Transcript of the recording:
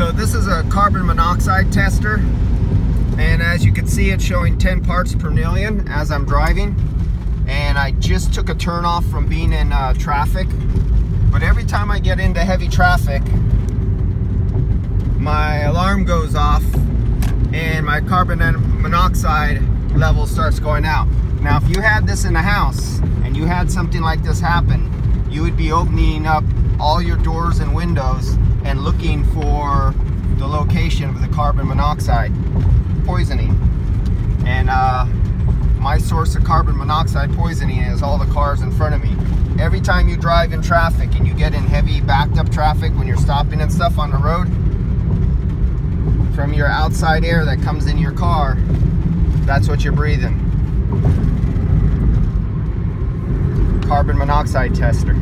So this is a carbon monoxide tester. And as you can see, it's showing 10 parts per million as I'm driving. And I just took a turn off from being in uh, traffic. But every time I get into heavy traffic, my alarm goes off and my carbon monoxide level starts going out. Now, if you had this in a house and you had something like this happen, opening up all your doors and windows and looking for the location of the carbon monoxide poisoning. And uh, my source of carbon monoxide poisoning is all the cars in front of me. Every time you drive in traffic and you get in heavy backed up traffic when you're stopping and stuff on the road, from your outside air that comes in your car, that's what you're breathing. Carbon monoxide tester.